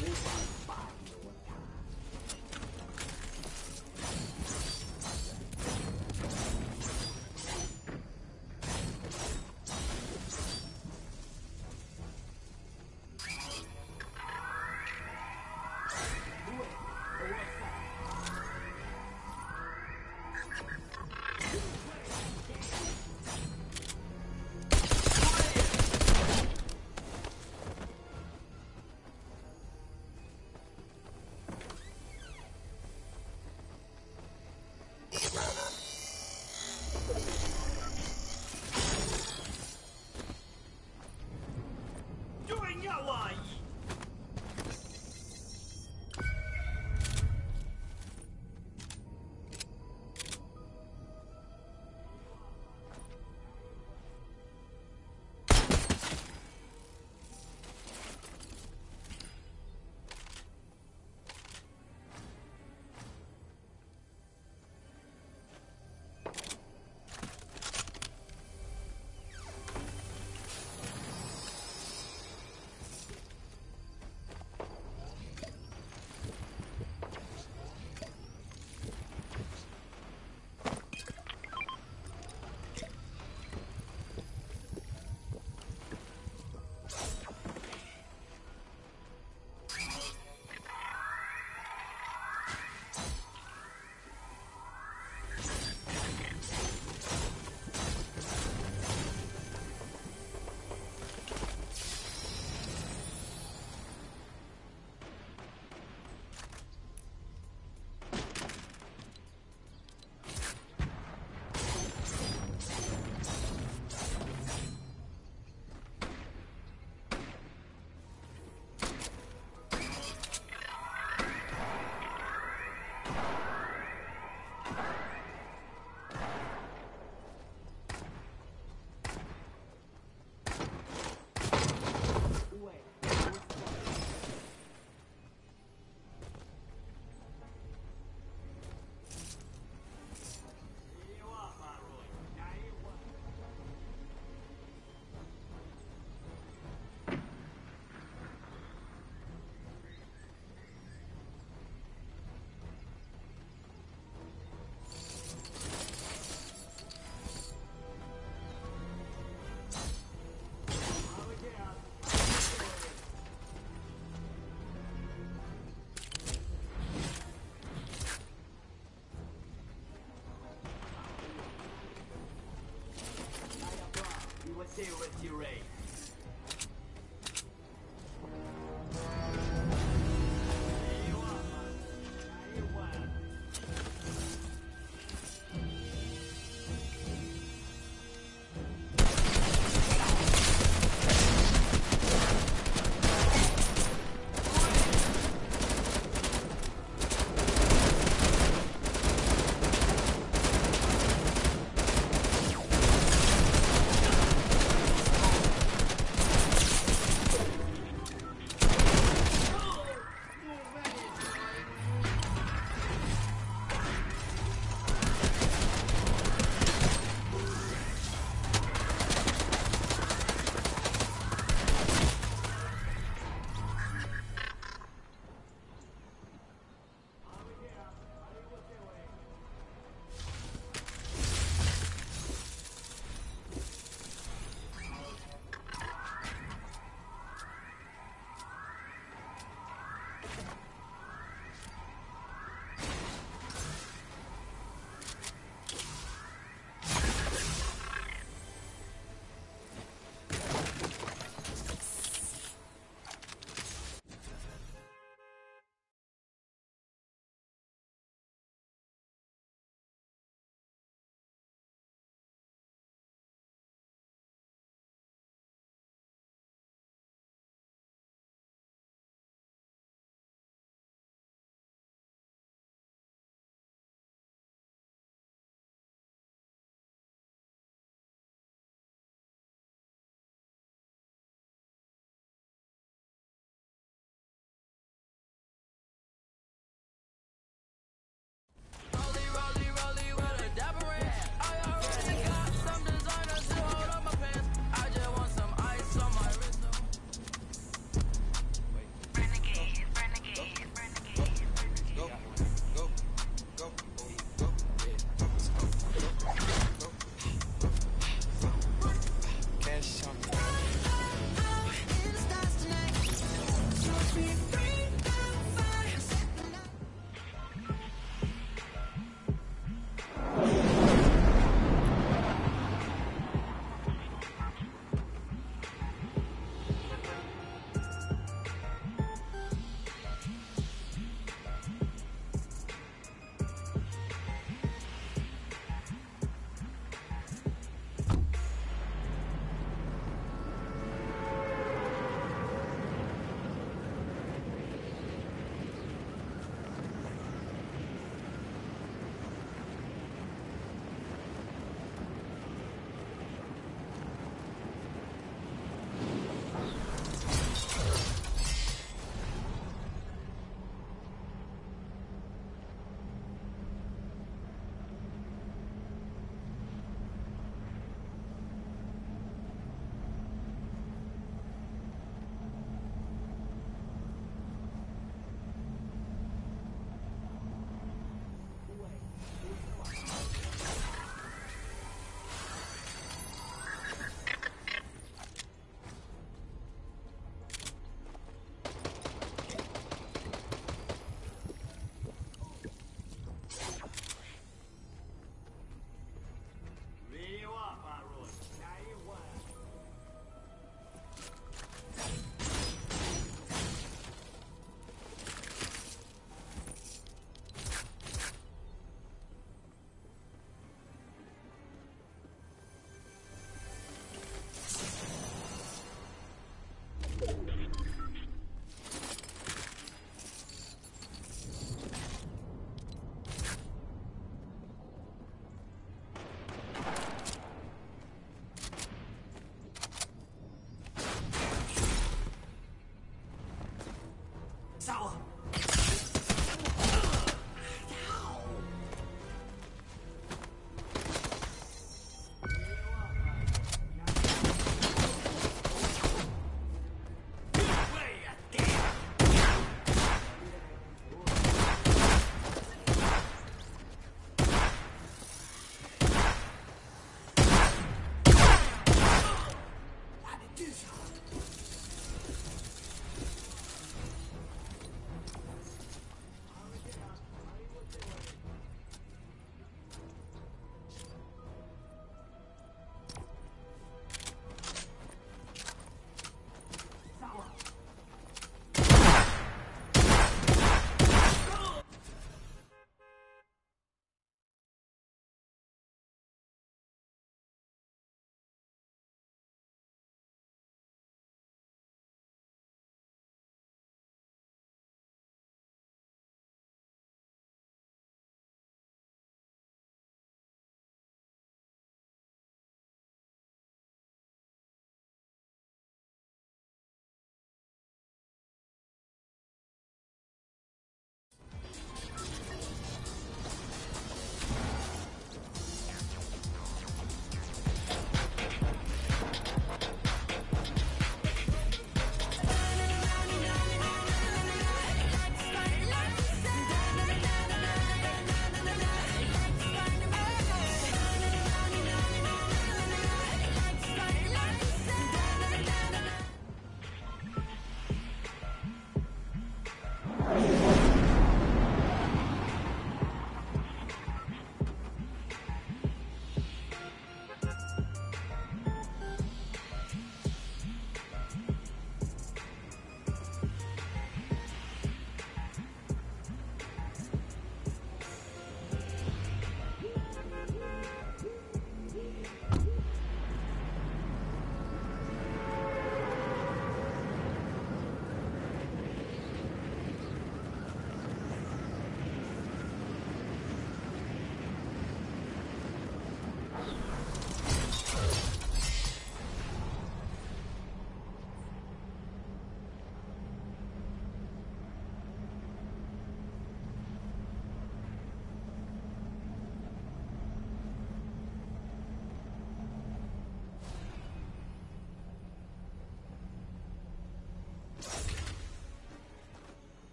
News.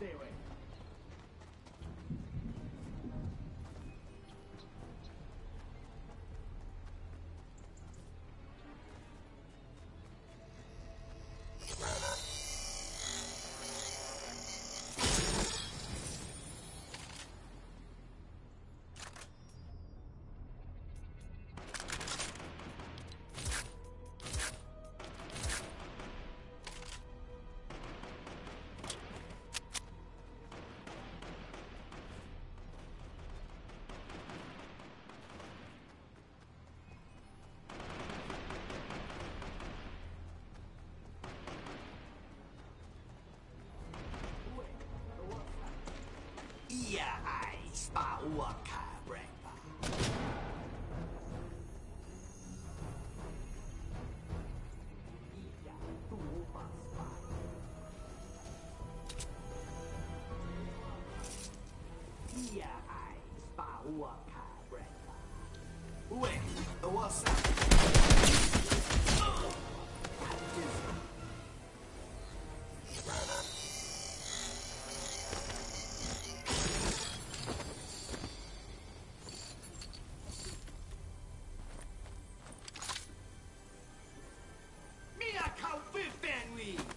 Stay away. Yeah, I spot what kind of breakfast. bandwidth.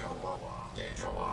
Kawala.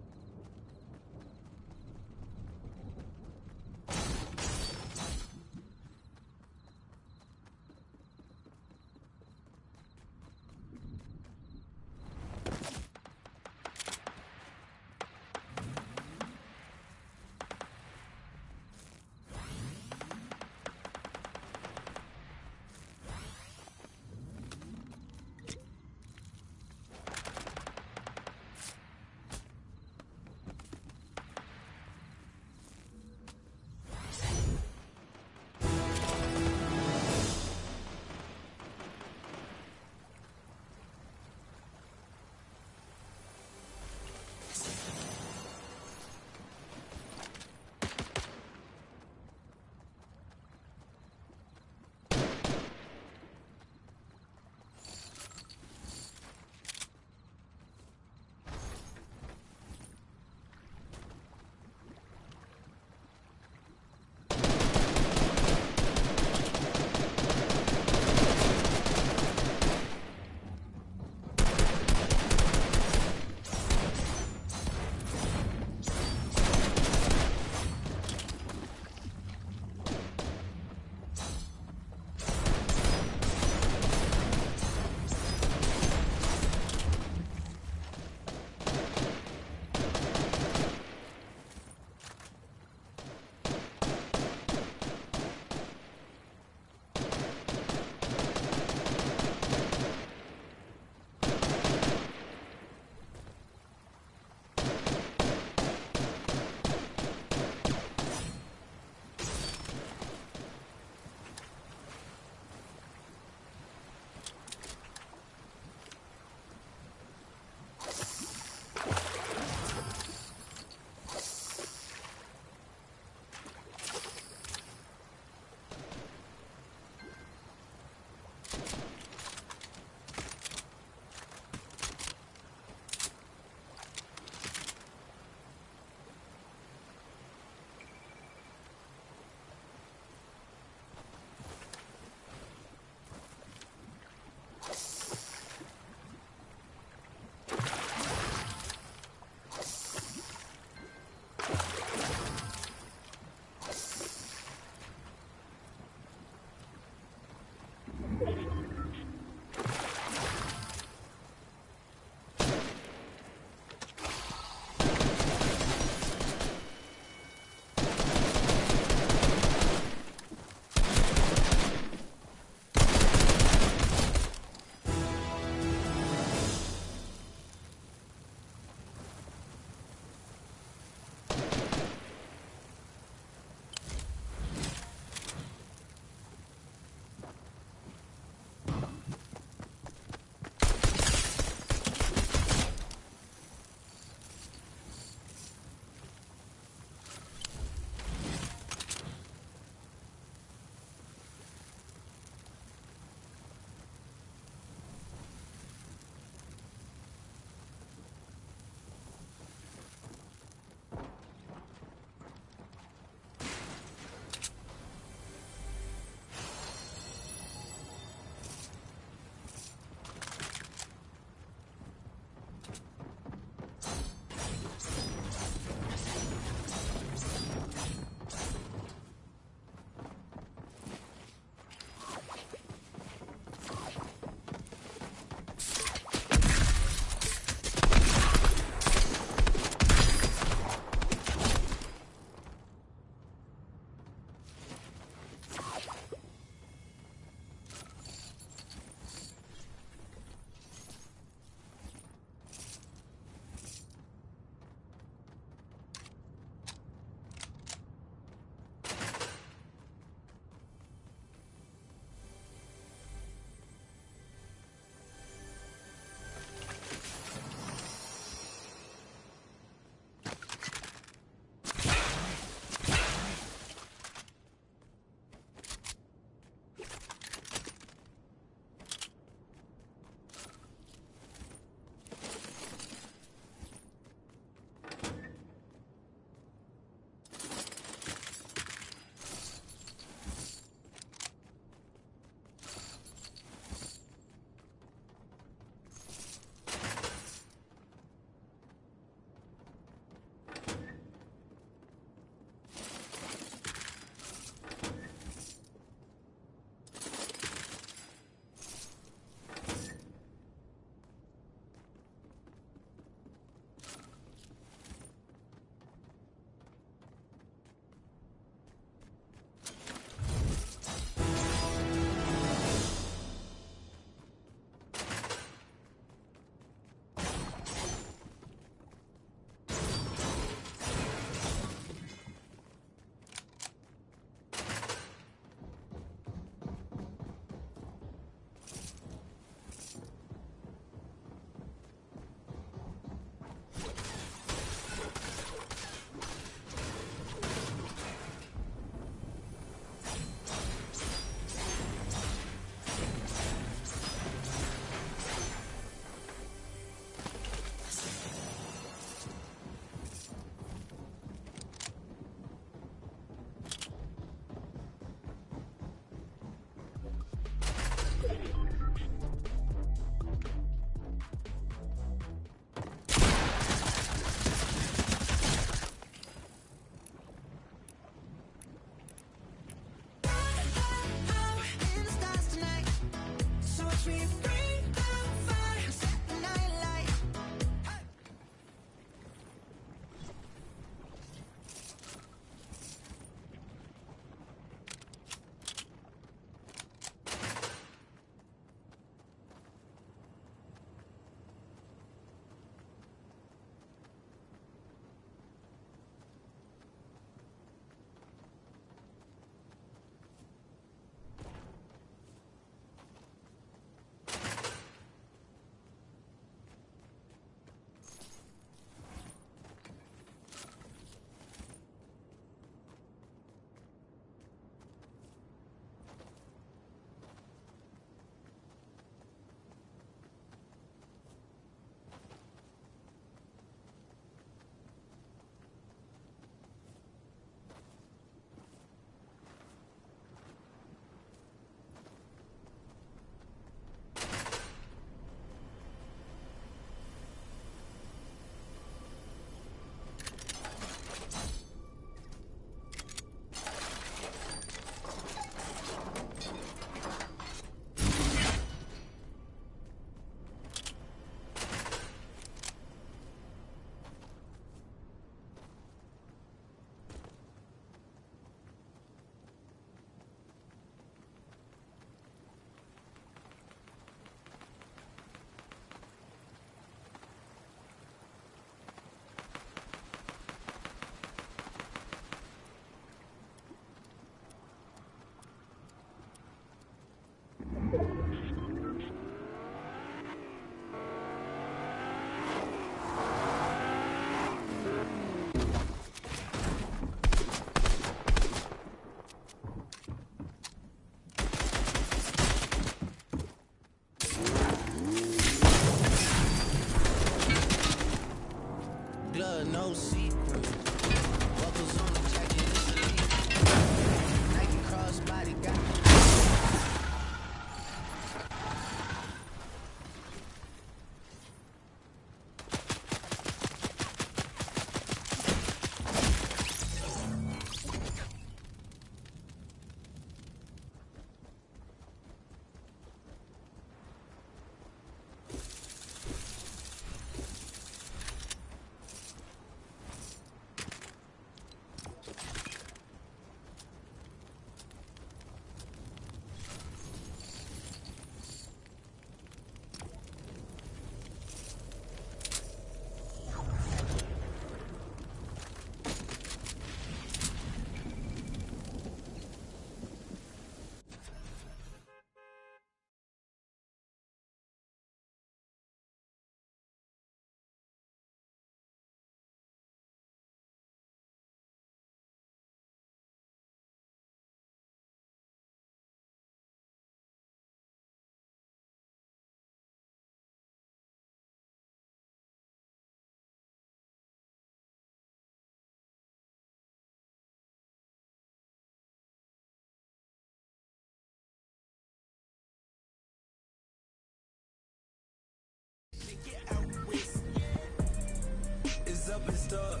Stuck.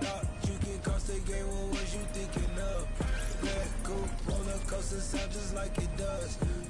Thought you can cross the game, what was you thinking of? Let go, roller coaster sound just like it does.